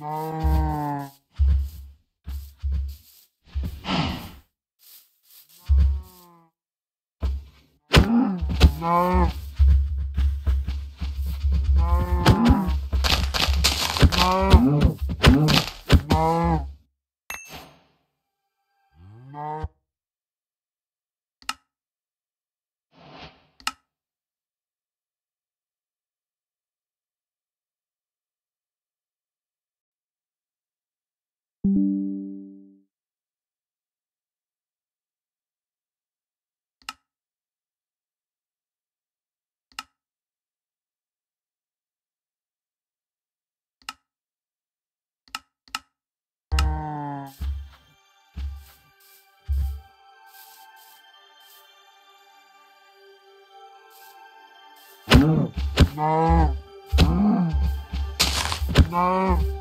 No. No. No. No.